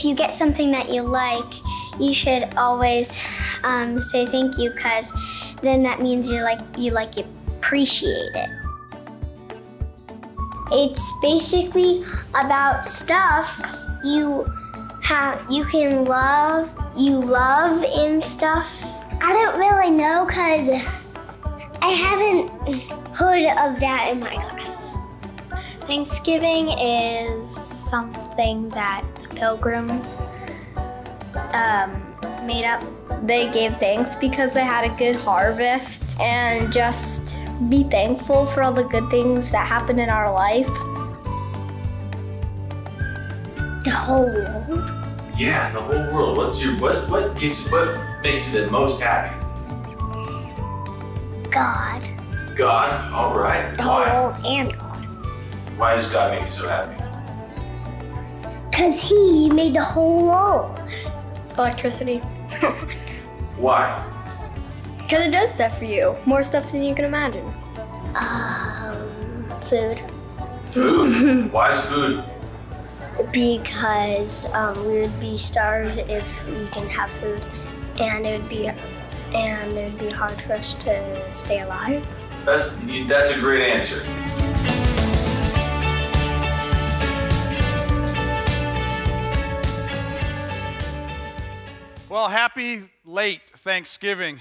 if you get something that you like, you should always um, say thank you because then that means you're like you like you appreciate it. It's basically about stuff you have you can love you love in stuff. I don't really know because I haven't heard of that in my class. Thanksgiving is something that pilgrims um, made up. They gave thanks because they had a good harvest and just be thankful for all the good things that happen in our life. The whole world. Yeah, the whole world. What's your what's, what gives what makes you the most happy? God. God. All right. The Why? whole world and God. Why does God make you so happy? Because He made the whole world. Electricity. Why? Because it does stuff for you. More stuff than you can imagine. Um, food. Food. Why is food? Because um, we would be starved if we didn't have food, and it would be, and it would be hard for us to stay alive. That's that's a great answer. Well, happy late Thanksgiving.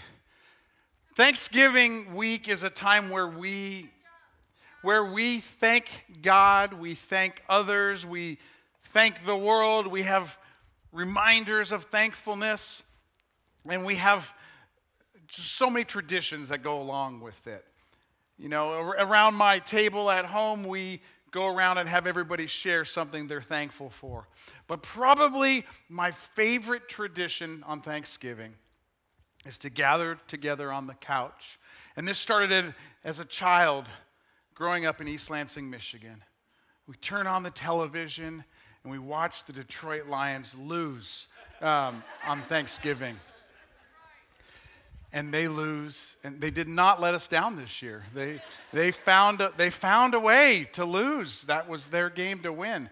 Thanksgiving week is a time where we where we thank God, we thank others, we thank the world, we have reminders of thankfulness, and we have just so many traditions that go along with it. You know, around my table at home, we go around and have everybody share something they're thankful for. But probably my favorite tradition on Thanksgiving is to gather together on the couch. And this started as a child growing up in East Lansing, Michigan. We turn on the television and we watch the Detroit Lions lose um, on Thanksgiving and they lose and they did not let us down this year. They, they, found a, they found a way to lose. That was their game to win.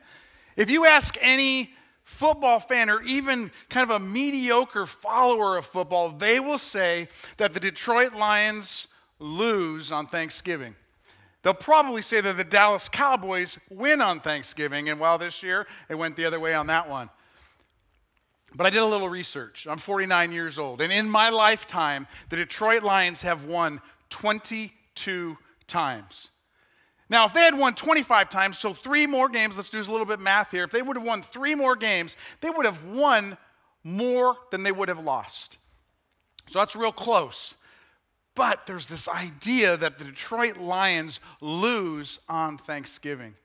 If you ask any football fan or even kind of a mediocre follower of football they will say that the detroit lions lose on thanksgiving. They'll probably say that the dallas cowboys win on thanksgiving and while this year it went the other way on that one but I did a little research. I'm 49 years old. And in my lifetime, the Detroit Lions have won 22 times. Now, if they had won 25 times, so three more games, let's do a little bit of math here. If they would have won three more games, they would have won more than they would have lost. So that's real close. But there's this idea that the Detroit Lions lose on Thanksgiving.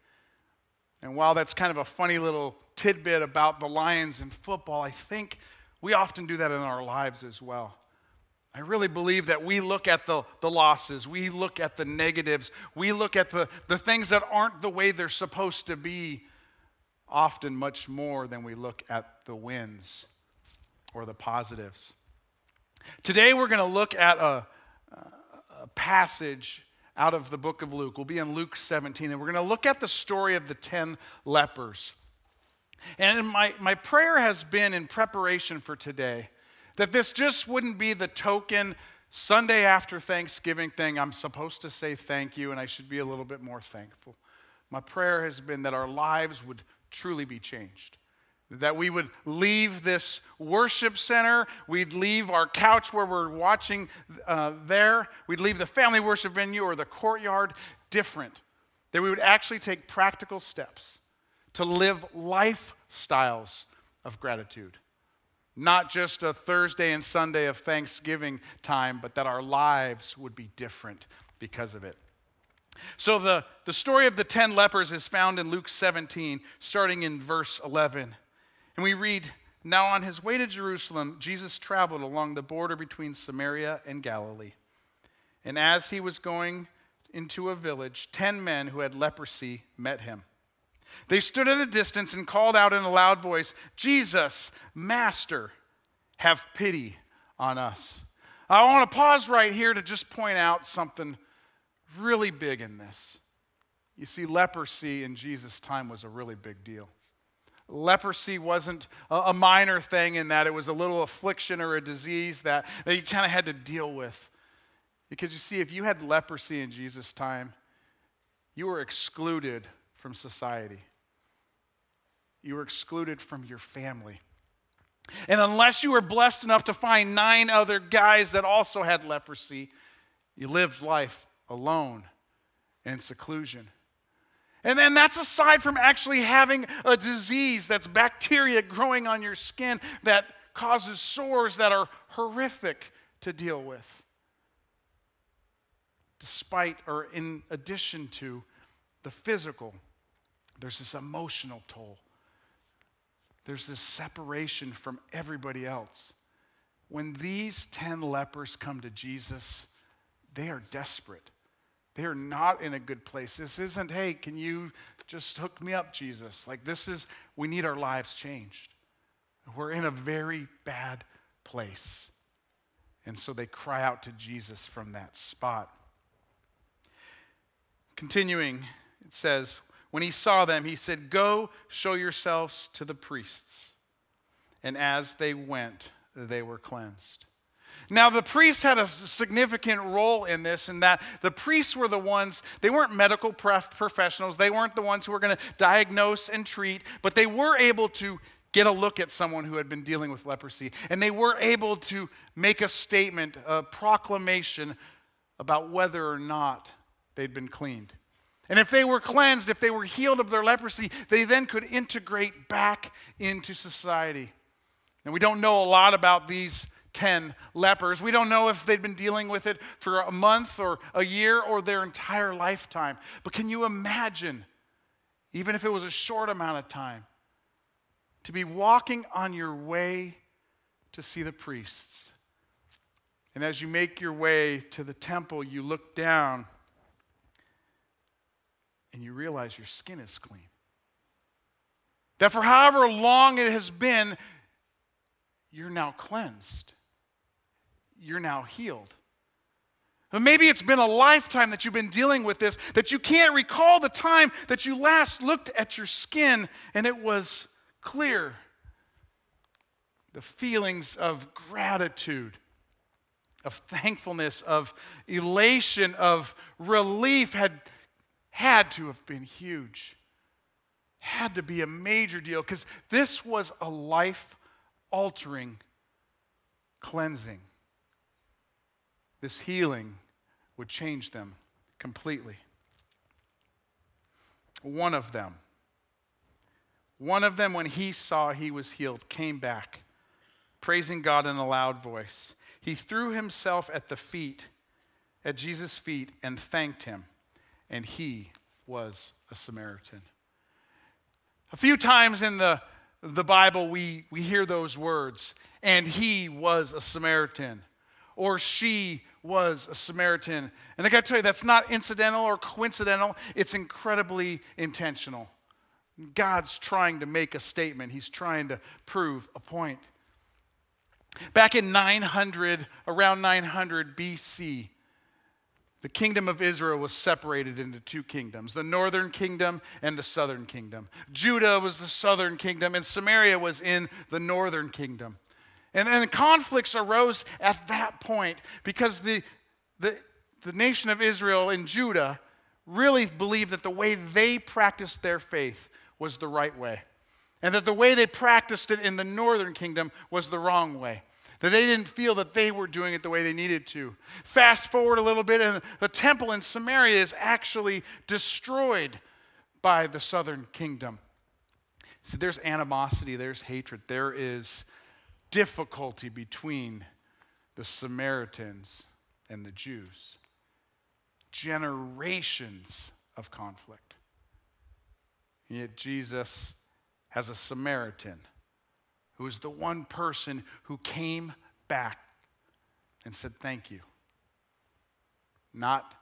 And while that's kind of a funny little tidbit about the Lions in football, I think we often do that in our lives as well. I really believe that we look at the, the losses, we look at the negatives, we look at the, the things that aren't the way they're supposed to be, often much more than we look at the wins or the positives. Today, we're going to look at a, a passage out of the book of Luke. We'll be in Luke 17, and we're going to look at the story of the 10 lepers. And my, my prayer has been in preparation for today that this just wouldn't be the token Sunday after Thanksgiving thing. I'm supposed to say thank you, and I should be a little bit more thankful. My prayer has been that our lives would truly be changed. That we would leave this worship center, we'd leave our couch where we're watching uh, there, we'd leave the family worship venue or the courtyard different. That we would actually take practical steps to live lifestyles of gratitude. Not just a Thursday and Sunday of Thanksgiving time, but that our lives would be different because of it. So, the, the story of the 10 lepers is found in Luke 17, starting in verse 11. And we read Now, on his way to Jerusalem, Jesus traveled along the border between Samaria and Galilee. And as he was going into a village, 10 men who had leprosy met him. They stood at a distance and called out in a loud voice, Jesus, Master, have pity on us. I want to pause right here to just point out something really big in this. You see, leprosy in Jesus' time was a really big deal. Leprosy wasn't a, minor thing in that it was a little affliction or a disease that, that you kind of had to deal with. Because you see, if you had leprosy in Jesus' time, you were excluded from society. You were excluded from your family. And unless you were blessed enough to find nine other guys that also had leprosy, you lived life alone in seclusion. And then that's aside from actually having a disease that's bacteria growing on your skin that causes sores that are horrific to deal with. Despite or in addition to the physical, there's this emotional toll. There's this separation from everybody else. When these 10 lepers come to Jesus, they are desperate. They are not in a good place. This isn't, hey, can you just hook me up, Jesus? Like, this is, we need our lives changed. We're in a very bad place. And so they cry out to Jesus from that spot. Continuing, it says, when he saw them, he said, Go show yourselves to the priests. And as they went, they were cleansed. Now, the priests had a significant role in this, in that the priests were the ones, they weren't medical professionals, they weren't the ones who were going to diagnose and treat, but they were able to get a look at someone who had been dealing with leprosy. And they were able to make a statement, a proclamation about whether or not they'd been cleaned. And if they were cleansed, if they were healed of their leprosy, they then could integrate back into society. And we don't know a lot about these 10 lepers. We don't know if they'd been dealing with it for a month or a year or their entire lifetime. But can you imagine, even if it was a short amount of time, to be walking on your way to see the priests? And as you make your way to the temple, you look down and you realize your skin is clean. That for however long it has been, you're now cleansed you're now healed. maybe it's been a lifetime that you've been dealing with this, that you can't recall the time that you last looked at your skin and it was clear. The feelings of gratitude, of thankfulness, of elation, of relief had had to have been huge. Had to be a major deal because this was a life altering cleansing this healing would change them completely. One of them, one of them, when he saw he was healed, came back, praising God in a loud voice. He threw himself at the feet, at Jesus' feet, and thanked him. And he was a Samaritan. A few times in the, the Bible, we, we hear those words, and he was a Samaritan, or she was a Samaritan. And I got to tell you, that's not incidental or coincidental, it's incredibly intentional. God's trying to make a statement, He's trying to prove a point. Back in 900, around 900 BC, the kingdom of Israel was separated into two kingdoms the northern kingdom and the southern kingdom. Judah was the southern kingdom, and Samaria was in the northern kingdom. And then conflicts arose at that point because the, the, the nation of Israel and Judah really believed that the way they practiced their faith was the right way. And that the way they practiced it in the northern kingdom was the wrong way. That they didn't feel that they were doing it the way they needed to. Fast forward a little bit, and the temple in Samaria is actually destroyed by the southern kingdom. So there's animosity, there's hatred, there is difficulty between the Samaritans and the Jews. Generations of conflict. And yet Jesus has a Samaritan who is the one person who came back and said, Thank you. Not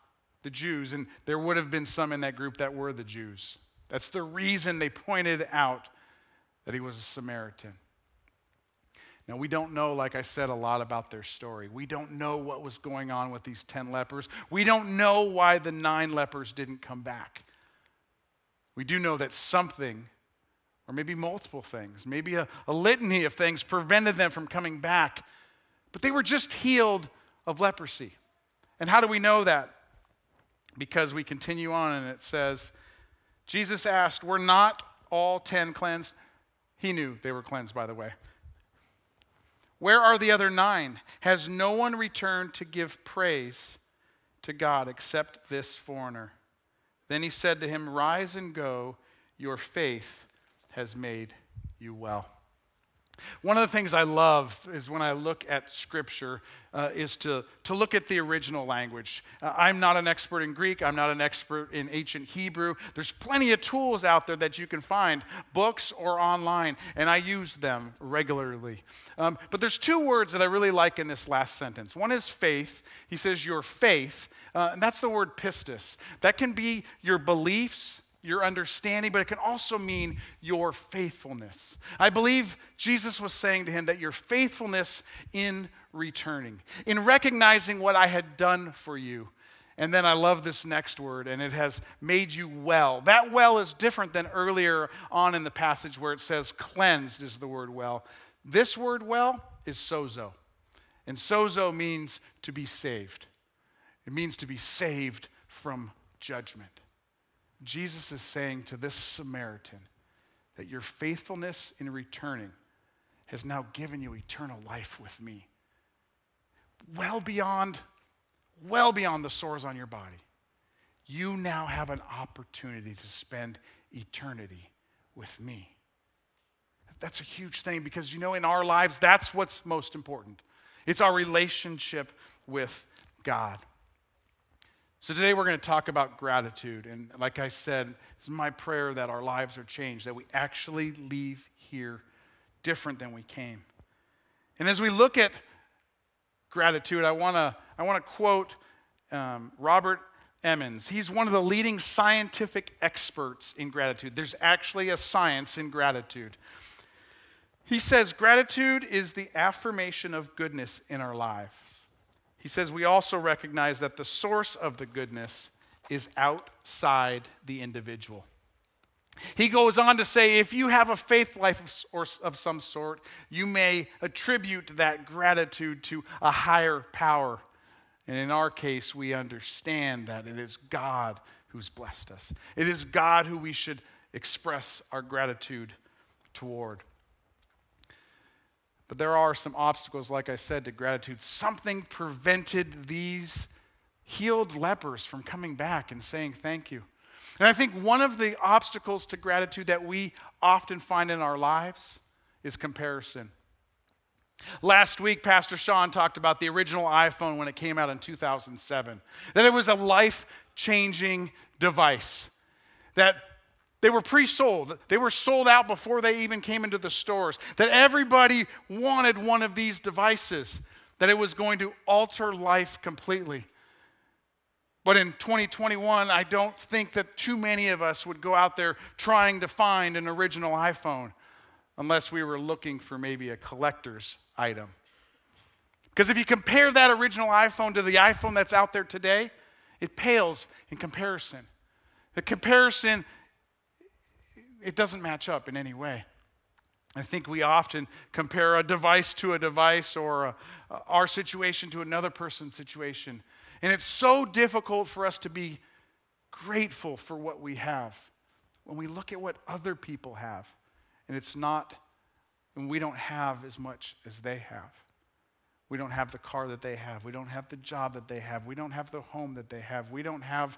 the Jews. And there would have been some in that group that were the Jews. That's the reason they pointed out that he was a Samaritan. Now, we don't know, like I said, a lot about their story. We don't know what was going on with these 10 lepers. We don't know why the nine lepers didn't come back. We do know that something or maybe multiple things. Maybe a, a litany of things prevented them from coming back. But they were just healed of leprosy. And how do we know that? Because we continue on and it says, Jesus asked, Were not all ten cleansed? He knew they were cleansed, by the way. Where are the other nine? Has no one returned to give praise to God except this foreigner? Then he said to him, Rise and go, your faith has made you well. One of the things I love is when I look at Scripture, uh, is to, to look at the original language. Uh, I'm not an expert in Greek, I'm not an expert in ancient Hebrew. There's plenty of tools out there that you can find, books or online, and I use them regularly. Um, but there's two words that I really like in this last sentence. One is faith. He says, Your faith, uh, and that's the word pistis. That can be your beliefs your understanding, but it can also mean your faithfulness. I believe Jesus was saying to him that your faithfulness in returning, in recognizing what I had done for you. And then I love this next word, and it has made you well. That well is different than earlier on in the passage where it says cleansed is the word well. This word well is sozo. And sozo means to be saved, it means to be saved from judgment. Jesus is saying to this Samaritan that your faithfulness in returning has now given you eternal life with me. Well beyond, well beyond the sores on your body. You now have an opportunity to spend eternity with me. That's a huge thing because, you know, in our lives, that's what's most important. It's our relationship with God. So, today we're going to talk about gratitude. And like I said, it's my prayer that our lives are changed, that we actually leave here different than we came. And as we look at gratitude, I want to I want to quote um, Robert Emmons. He's one of the leading scientific experts in gratitude. There's actually a science in gratitude. He says, Gratitude is the affirmation of goodness in our lives. He says we also recognize that the source of the goodness is outside the individual. He goes on to say if you have a faith life of, some sort, you may attribute that gratitude to a higher power. And in our case, we understand that it is God who's blessed us, it is God who we should express our gratitude toward. But there are some obstacles, like I said, to gratitude. Something prevented these healed lepers from coming back and saying thank you. And I think one of the obstacles to gratitude that we often find in our lives is comparison. Last week, Pastor Sean talked about the original iPhone when it came out in 2007, that it was a life changing device that they were pre sold. They were sold out before they even came into the stores. That everybody wanted one of these devices, that it was going to alter life completely. But in 2021, I don't think that too many of us would go out there trying to find an original iPhone unless we were looking for maybe a collector's item. Because if you compare that original iPhone to the iPhone that's out there today, it pales in comparison. The comparison it doesn't match up in any way. I think we often compare a device to a device or a, our situation to another person's situation. And it's so difficult for us to be grateful for what we have when we look at what other people have and it's not, and we don't have as much as they have. We don't have the car that they have. We don't have the job that they have. We don't have the home that they have. We don't have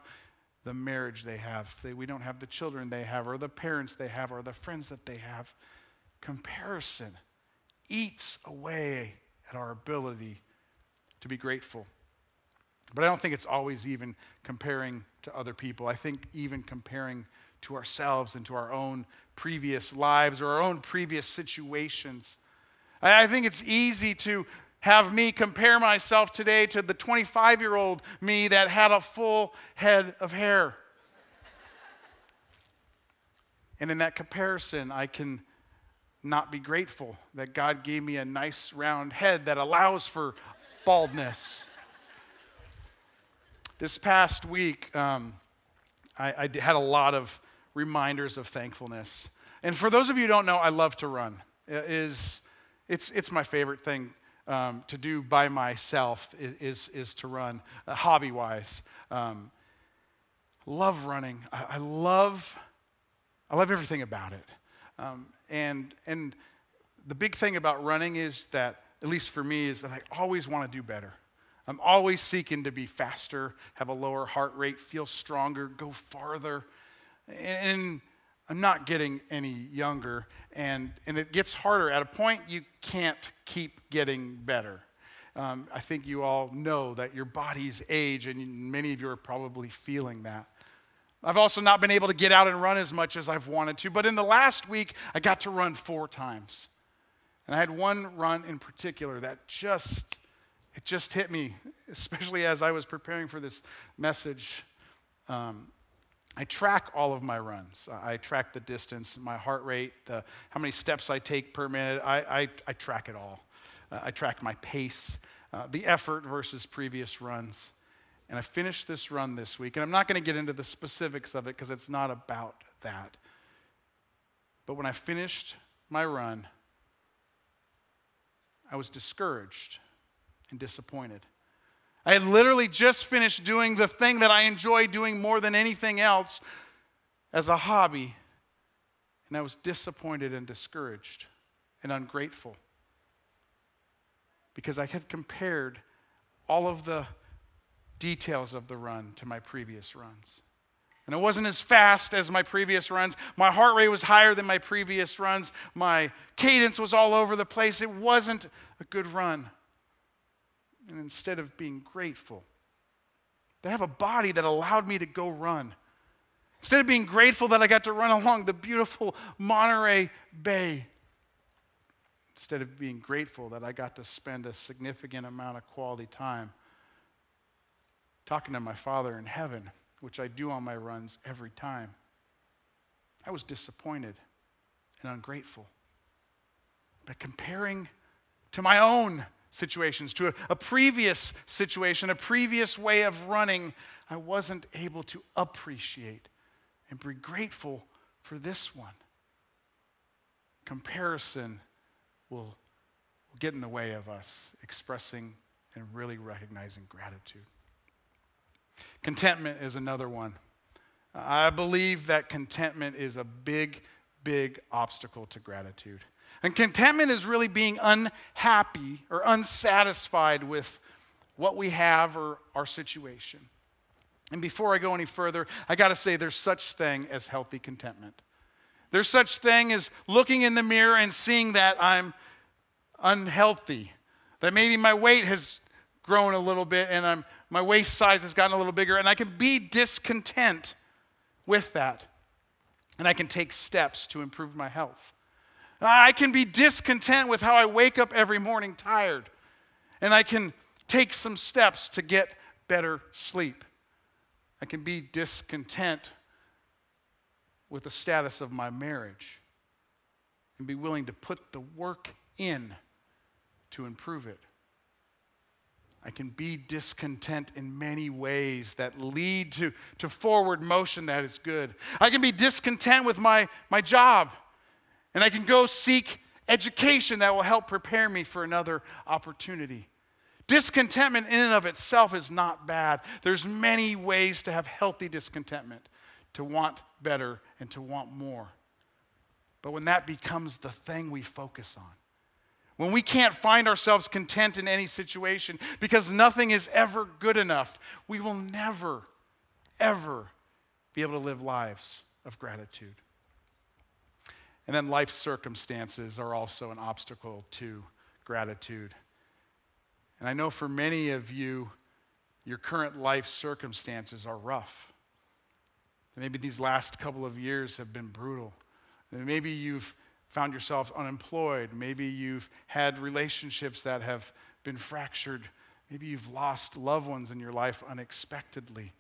the marriage they have. They, we don't have the children they have, or the parents they have, or the friends that they have. Comparison eats away at our ability to be grateful. But I don't think it's always even comparing to other people. I think even comparing to ourselves and to our own previous lives or our own previous situations. I think it's easy to have me compare myself today to the 25 year old me that had a full head of hair. and in that comparison, I can not be grateful that God gave me a nice round head that allows for baldness. This past week, um, I, I had a lot of reminders of thankfulness. And for those of you who don't know, I love to run. It is, it's, it's my favorite thing um, to do by myself is, is, is to run, uh, hobby wise. Um, love running. I, I, love, I love everything about it. Um, and, and the big thing about running is that, at least for me, is that I always want to do better. I'm always seeking to be faster, have a lower heart rate, feel stronger, go farther. And I'm not getting any younger, and, and it gets harder. At a point, you can't keep getting better. Um, I think you all know that your bodies age, and many of you are probably feeling that. I've also not been able to get out and run as much as I've wanted to, but in the last week, I got to run four times. And I had one run in particular that just, it just hit me, especially as I was preparing for this message. Um, I track all of my runs. I track the distance, my heart rate, the, how many steps I take per minute. I, I, I track it all. Uh, I track my pace, uh, the effort versus previous runs. And I finished this run this week. And I'm not going to get into the specifics of it because it's not about that. But when I finished my run, I was discouraged and disappointed. I had literally just finished doing the thing that I enjoy doing more than anything else as a hobby, and I was disappointed and discouraged and ungrateful because I had compared all of the details of the run to my previous runs. And it wasn't as fast as my previous runs. My heart rate was higher than my previous runs. My cadence was all over the place. It wasn't a good run. And instead of being grateful, to have a body that allowed me to go run. Instead of being grateful that I got to run along the beautiful Monterey Bay, instead of being grateful that I got to spend a significant amount of quality time talking to my Father in heaven, which I do on my runs every time, I was disappointed and ungrateful. But comparing to my own situations, to a, a, previous situation, a previous way of running, I wasn't able to appreciate and be grateful for this one. Comparison will, will get in the way of us expressing and really recognizing gratitude. Contentment is another one. I believe that contentment is a big, big obstacle to gratitude. And contentment is really being unhappy or unsatisfied with what we have or our situation. And before I go any further, I got to say there's such thing as healthy contentment. There's such thing as looking in the mirror and seeing that I'm unhealthy, that maybe my weight has grown a little bit and I'm, my waist size has gotten a little bigger, and I can be discontent with that. And I can take steps to improve my health. I can be discontent with how I wake up every morning tired, and I can take some steps to get better sleep. I can be discontent with the status of my marriage and be willing to put the work in to improve it. I can be discontent in many ways that lead to, to forward motion that is good. I can be discontent with my, my job and I can go seek education that will help prepare me for another opportunity. Discontentment in and of itself is not bad. There's many ways to have healthy discontentment, to want better and to want more. But when that becomes the thing we focus on, when we can't find ourselves content in any situation because nothing is ever good enough, we will never, ever be able to live lives of gratitude. And then life circumstances are also an obstacle to gratitude. And I know for many of you, your current life circumstances are rough. maybe these last couple of years have been brutal. Maybe you've found yourself unemployed. Maybe you've had relationships that have been fractured. Maybe you've lost loved ones in your life unexpectedly.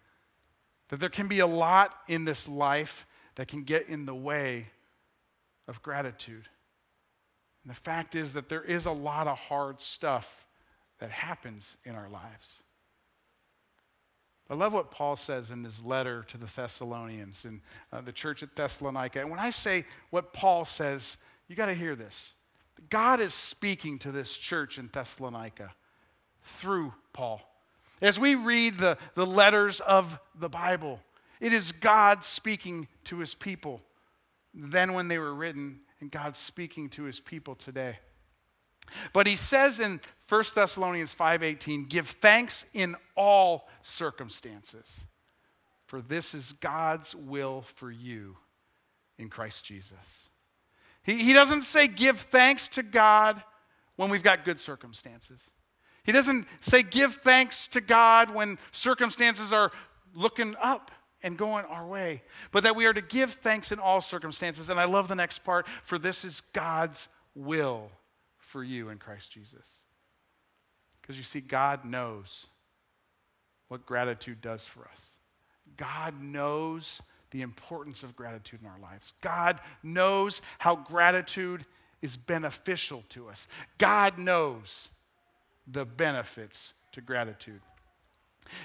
That there can be a lot in this life that can get in the way of gratitude. And the fact is that there is a lot of hard stuff that happens in our lives. I love what Paul says in his letter to the Thessalonians and uh, the church at Thessalonica. And when I say what Paul says, you got to hear this. God is speaking to this church in Thessalonica through Paul. As we read the, the letters of the Bible, it is God speaking to his people then when they were written, and God speaking to his people today. But he says in 1 Thessalonians 5:18, "Give thanks in all circumstances, for this is God's will for you in Christ Jesus." He, he doesn't say give thanks to God when we've got good circumstances. He doesn't say give thanks to God when circumstances are looking up and going our way, but that we are to give thanks in all circumstances. And I love the next part, for this is God's will for you in Christ Jesus. Because you see, God knows what gratitude does for us. God knows the importance of gratitude in our lives. God knows how gratitude is beneficial to us. God knows the benefits to gratitude.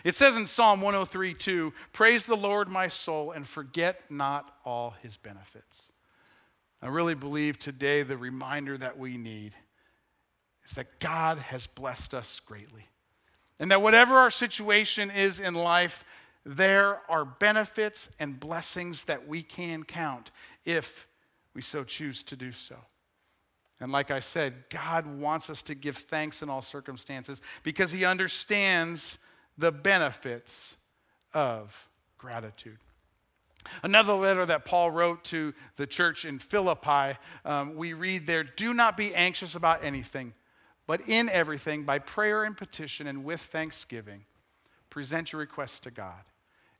It says in Psalm 103 2, Praise the Lord, my soul, and forget not all his benefits. I really believe today the reminder that we need is that God has blessed us greatly. And that whatever our situation is in life, there are benefits and blessings that we can count if we so choose to do so. And like I said, God wants us to give thanks in all circumstances because He understands the benefits of gratitude. Another letter that Paul wrote to the church in Philippi, um, we read there Do not be anxious about anything, but in everything, by prayer and petition and with thanksgiving, present your requests to God.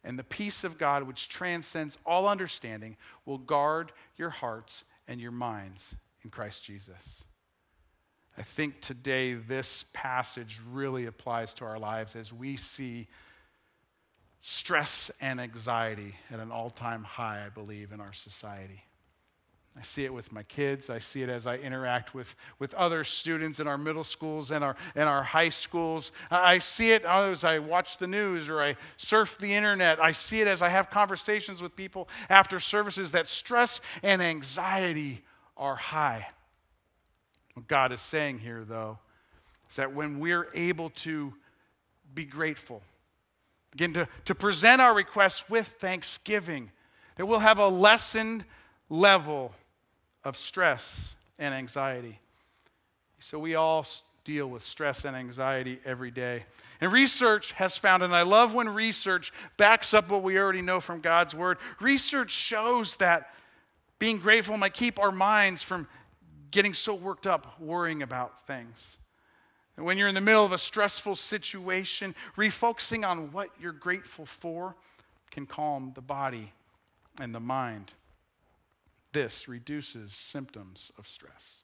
And the peace of God, which transcends all understanding, will guard your hearts and your minds in Christ Jesus. I think today this passage really applies to our lives as we see stress and anxiety at an all time high, I believe, in our society. I see it with my kids. I see it as I interact with, with other students in our middle schools and our, and our high schools. I see it as I watch the news or I surf the internet. I see it as I have conversations with people after services that stress and anxiety are high. What God is saying here, though, is that when we're able to be grateful, again, to, to present our requests with thanksgiving, that we'll have a lessened level of stress and anxiety. So we all deal with stress and anxiety every day. And research has found, and I love when research backs up what we already know from God's word. Research shows that being grateful might keep our minds from getting so worked up worrying about things. And when you're in the middle of a stressful situation, refocusing on what you're grateful for can calm the body and the mind. This reduces symptoms of stress.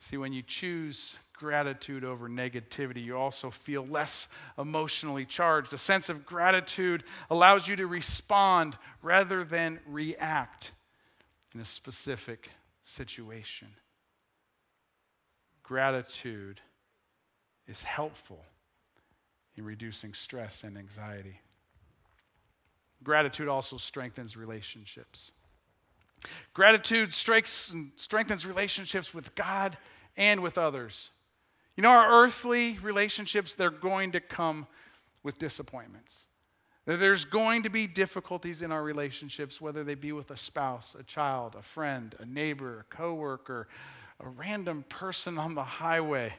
See, when you choose gratitude over negativity, you also feel less emotionally charged. A sense of gratitude allows you to respond rather than react in a specific situation. Gratitude is helpful in reducing stress and anxiety. Gratitude also strengthens relationships. Gratitude strengthens relationships with God and with others. You know, our earthly relationships, they're going to come with disappointments. There's going to be difficulties in our relationships, whether they be with a spouse, a child, a friend, a neighbor, a coworker, a random person on the highway.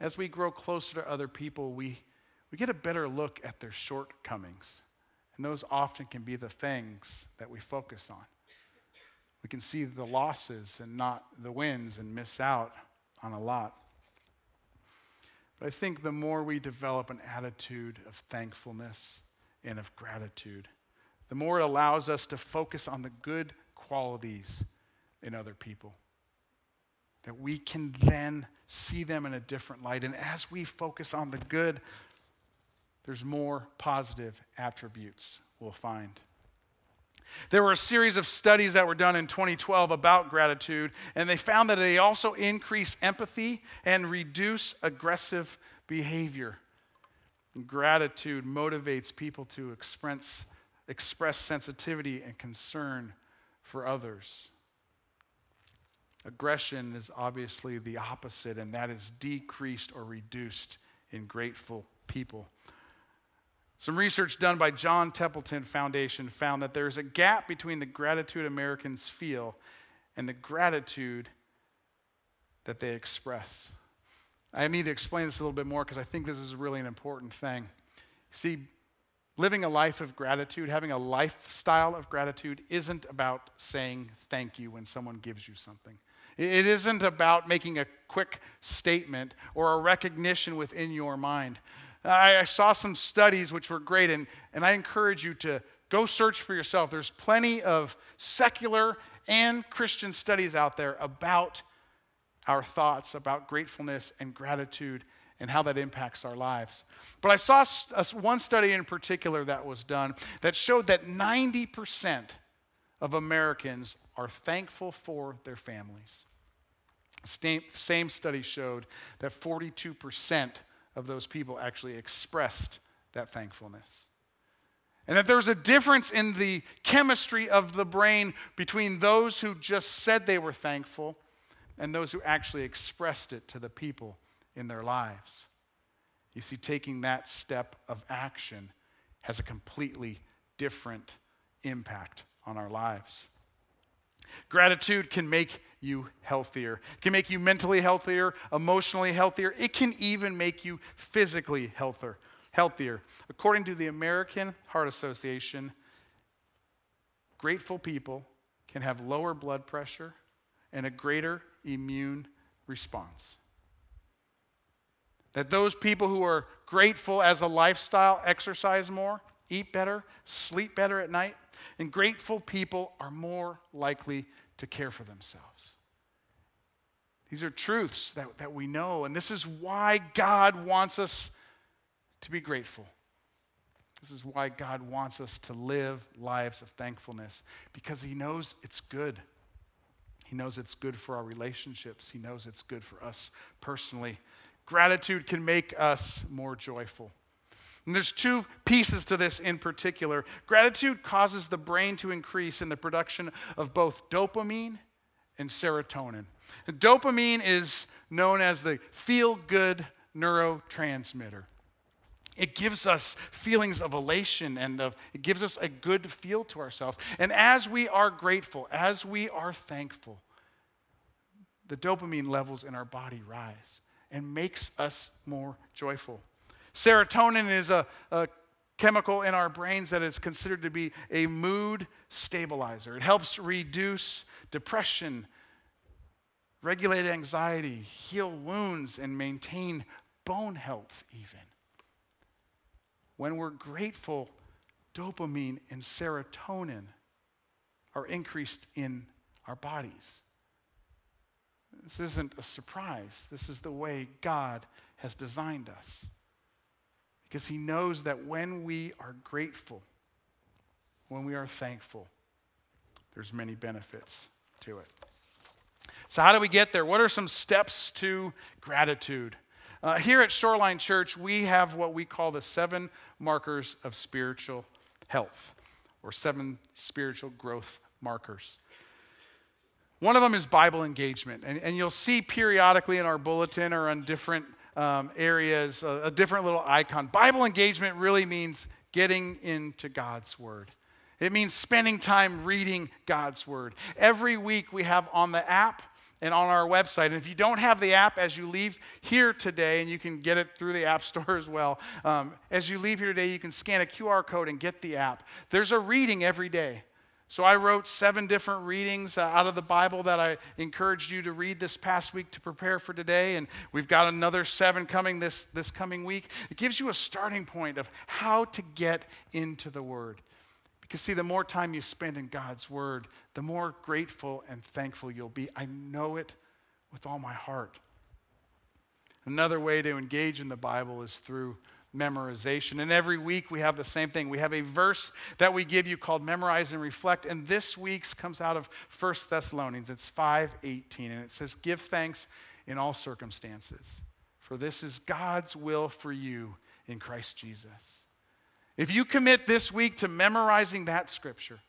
As we grow closer to other people, we, we get a better look at their shortcomings. And those often can be the things that we focus on. We can see the losses and not the wins and miss out on a lot. But I think the more we develop an attitude of thankfulness and of gratitude, the more it allows us to focus on the good qualities in other people. That we can then see them in a different light. And as we focus on the good, there's more positive attributes we'll find. There were a series of studies that were done in 2012 about gratitude, and they found that they also increase empathy and reduce aggressive behavior. Gratitude motivates people to express, express sensitivity and concern for others. Aggression is obviously the opposite, and that is decreased or reduced in grateful people. Some research done by John Templeton Foundation found that there's a gap between the gratitude Americans feel and the gratitude that they express. I need to explain this a little bit more because I think this is really an important thing. See, living a life of gratitude, having a lifestyle of gratitude, isn't about saying thank you when someone gives you something. It isn't about making a quick statement or a recognition within your mind. I, saw some studies which were great, and, and I encourage you to go search for yourself. There's plenty of secular and Christian studies out there about our thoughts, about gratefulness and gratitude and how that impacts our lives. But I saw one study in particular that was done that showed that 90% of Americans are thankful for their families. Same study showed that 42% of those people actually expressed that thankfulness. And that there's a difference in the chemistry of the brain between those who just said they were thankful and those who actually expressed it to the people in their lives. You see, taking that step of action has a completely different impact on our lives. Gratitude can make you healthier. It can make you mentally healthier, emotionally healthier. It can even make you physically healthier. Healthier. According to the American Heart Association, grateful people can have lower blood pressure and a greater immune response. That those people who are grateful as a lifestyle exercise more, eat better, sleep better at night, and grateful people are more likely to care for themselves. These are truths that, that we know, and this is why God wants us to be grateful. This is why God wants us to live lives of thankfulness, because He knows it's good. He knows it's good for our relationships, He knows it's good for us personally. Gratitude can make us more joyful. And there's two pieces to this in particular. Gratitude causes the brain to increase in the production of both dopamine and serotonin. And dopamine is known as the feel good neurotransmitter. It gives us feelings of elation and of, it gives us a good feel to ourselves. And as we are grateful, as we are thankful, the dopamine levels in our body rise and makes us more joyful. Serotonin is a, a chemical in our brains that is considered to be a mood stabilizer. It helps reduce depression, regulate anxiety, heal wounds, and maintain bone health, even. When we're grateful, dopamine and serotonin are increased in our bodies. This isn't a surprise. This is the way God has designed us. Because He knows that when we are grateful, when we are thankful, there's many benefits to it. So, how do we get there? What are some steps to gratitude? Uh, here at Shoreline Church, we have what we call the seven markers of spiritual health, or seven spiritual growth markers. One of them is Bible engagement. And, and you'll see periodically in our bulletin or on different um, areas a, a different little icon. Bible engagement really means getting into God's Word. It means spending time reading God's Word. Every week we have on the app and on our website. And if you don't have the app as you leave here today, and you can get it through the App Store as well, um, as you leave here today, you can scan a QR code and get the app. There's a reading every day. So I wrote seven different readings uh, out of the Bible that I encouraged you to read this past week to prepare for today, and we've got another seven coming this, this coming week. It gives you a starting point of how to get into the Word. Because, see, the more time you spend in God's Word, the more grateful and thankful you'll be. I know it with all my heart. Another way to engage in the Bible is through memorization. And every week we have the same thing. We have a verse that we give you called Memorize and Reflect. And this week's comes out of 1 Thessalonians. It's 5:18 and it says give thanks in all circumstances. For this is God's will for you in Christ Jesus. If you commit this week to memorizing that scripture,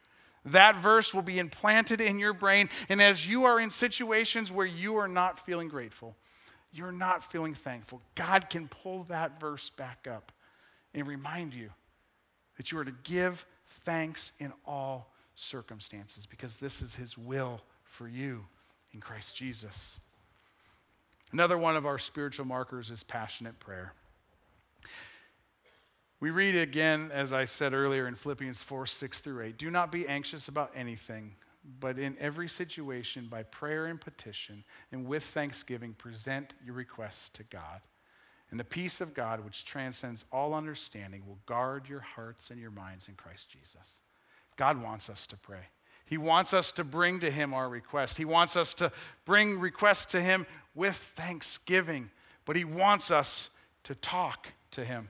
that verse will be implanted in your brain. And as you are in situations where you are not feeling grateful, you're not feeling thankful, God can pull that verse back up and remind you that you are to give thanks in all circumstances because this is His will for you in Christ Jesus. Another one of our spiritual markers is passionate prayer. We read again, as I said earlier in Philippians 4 6 through 8. Do not be anxious about anything, but in every situation, by prayer and petition, and with thanksgiving, present your requests to God. And the peace of God, which transcends all understanding, will guard your hearts and your minds in Christ Jesus. God wants us to pray. He wants us to bring to Him our request. He wants us to bring requests to Him with thanksgiving, but He wants us to talk to Him.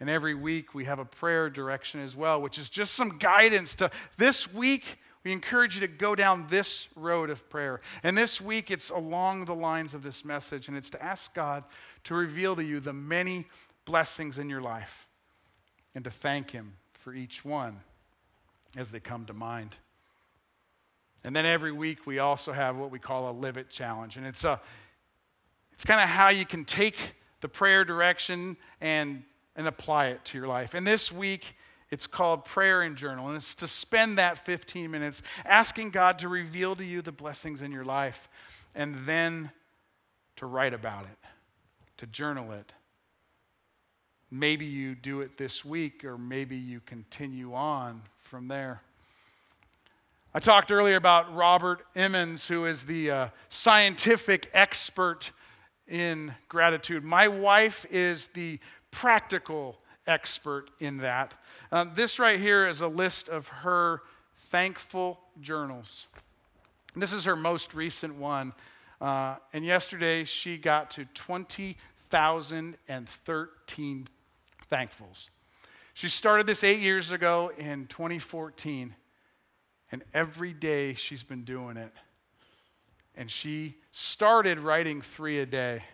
And every week we have a prayer direction as well, which is just some guidance to this week. We encourage you to go down this road of prayer. And this week it's along the lines of this message, and it's to ask God to reveal to you the many blessings in your life and to thank Him for each one as they come to mind. And then every week we also have what we call a live it challenge. And it's a it's kind of how you can take the prayer direction and and apply it to your life. And this week, it's called Prayer and Journal. And it's to spend that 15 minutes asking God to reveal to you the blessings in your life and then to write about it, to journal it. Maybe you do it this week, or maybe you continue on from there. I talked earlier about Robert Emmons, who is the uh, scientific expert in gratitude. My wife is the practical expert in that. Um, this right here is a list of her thankful journals. This is her most recent one. Uh, and yesterday she got to 20,013 thankfuls. She started this eight years ago in 2014. And every day she's been doing it. And she started writing three a day.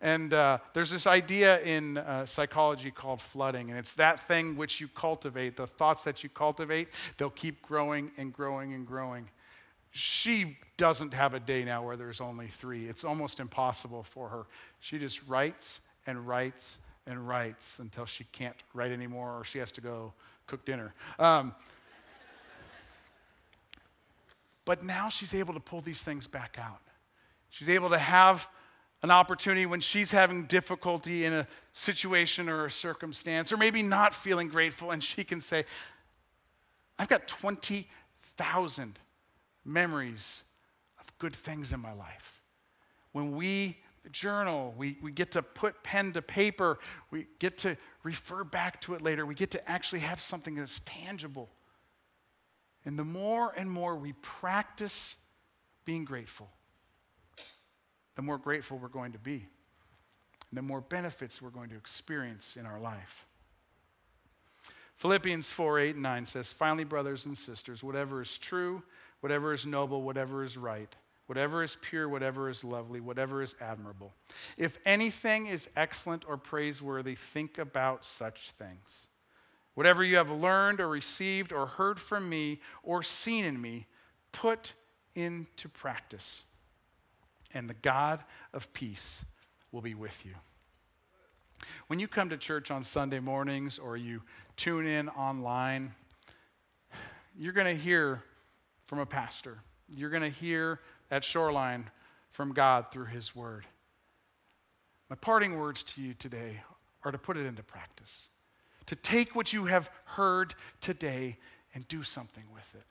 And uh, there's this idea in uh, psychology called flooding, and it's that thing which you cultivate, the thoughts that you cultivate, they'll keep growing and growing and growing. She doesn't have a day now where there's only three. It's almost impossible for her. She just writes and writes and writes until she can't write anymore or she has to go cook dinner. Um, but now she's able to pull these things back out. She's able to have an opportunity when she's having difficulty in a situation or a circumstance, or maybe not feeling grateful, and she can say, I've got 20,000 memories of good things in my life. When we journal, we, we get to put pen to paper, we get to refer back to it later, we get to actually have something that's tangible. And the more and more we practice being grateful, the more grateful we're going to be, and the more benefits we're going to experience in our life. Philippians 4 8 and 9 says, Finally, brothers and sisters, whatever is true, whatever is noble, whatever is right, whatever is pure, whatever is lovely, whatever is admirable, if anything is excellent or praiseworthy, think about such things. Whatever you have learned or received or heard from me or seen in me, put into practice and the God of peace will be with you. When you come to church on Sunday mornings or you tune in online, you're going to hear from a pastor. You're going to hear at Shoreline from God through His Word. My parting words to you today are to put it into practice, to take what you have heard today and do something with it.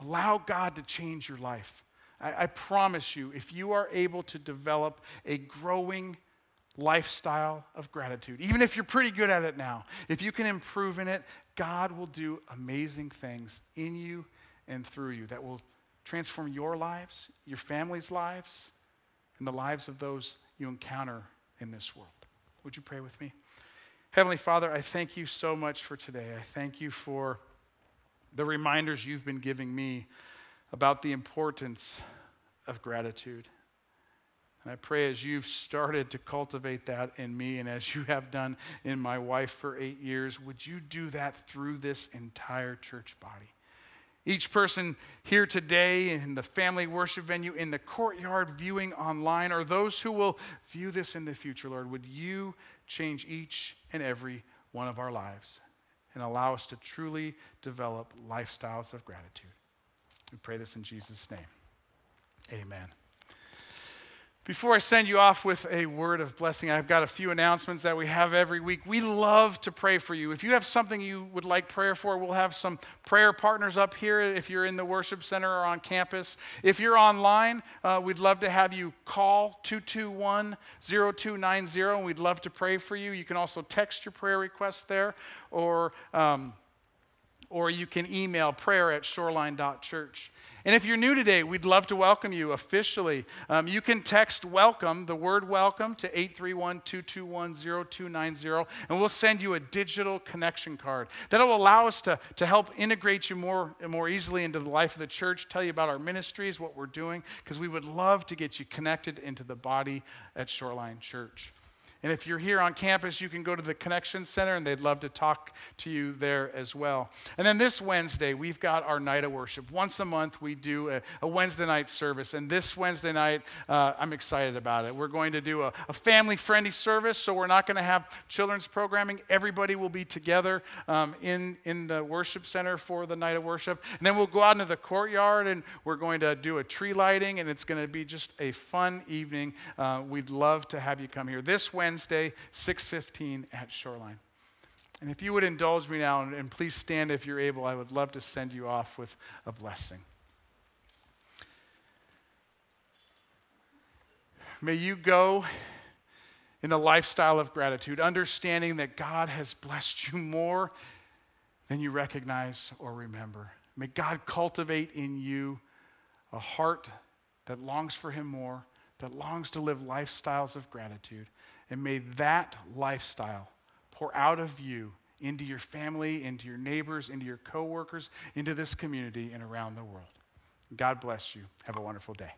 Allow God to change your life. I, I promise you, if you are able to develop a growing lifestyle of gratitude, even if you're pretty good at it now, if you can improve in it, God will do amazing things in you and through you that will transform your lives, your family's lives, and the lives of those you encounter in this world. Would you pray with me? Heavenly Father, I thank you so much for today. I thank you for the reminders you've been giving me about the importance of gratitude. And I pray as you've started to cultivate that in me and as you have done in my wife for eight years, would you do that through this entire church body? Each person here today in the family worship venue, in the courtyard, viewing online, or those who will view this in the future, Lord, would you change each and every one of our lives and allow us to truly develop lifestyles of gratitude? We pray this in Jesus' name. Amen. Before I send you off with a word of blessing, I've got a few announcements that we have every week. We love to pray for you. If you have something you would like prayer for, we'll have some prayer partners up here if you're in the worship center or on campus. If you're online, uh, we'd love to have you call 221 0290, and we'd love to pray for you. You can also text your prayer request there, or, um, or you can email prayer at shoreline.church. And if you're new today, we'd love to welcome you officially. Um, you can text welcome, the word welcome, to 831 221 0290, and we'll send you a digital connection card. That'll allow us to, to help integrate you more, and more easily into the life of the church, tell you about our ministries, what we're doing, because we would love to get you connected into the body at Shoreline Church. And if you're here on campus, you can go to the Connection Center and they'd love to talk to you there as well. And then this Wednesday, we've got our night of worship. Once a month, we do a, a Wednesday night service. And this Wednesday night, uh, I'm excited about it. We're going to do a, a family friendly service, so we're not going to have children's programming. Everybody will be together um, in, in the worship center for the night of worship. And then we'll go out into the courtyard and we're going to do a tree lighting, and it's going to be just a fun evening. Uh, we'd love to have you come here. This Wednesday, Wednesday, 6:15 at Shoreline. And if you would indulge me now, and, please stand if you're able, I would love to send you off with a blessing. May you go in a lifestyle of gratitude, understanding that God has blessed you more than you recognize or remember. May God cultivate in you a heart that longs for Him more, that longs to live lifestyles of gratitude. And may that lifestyle pour out of you into your family, into your neighbors, into your coworkers, into this community, and around the world. God bless you. Have a wonderful day.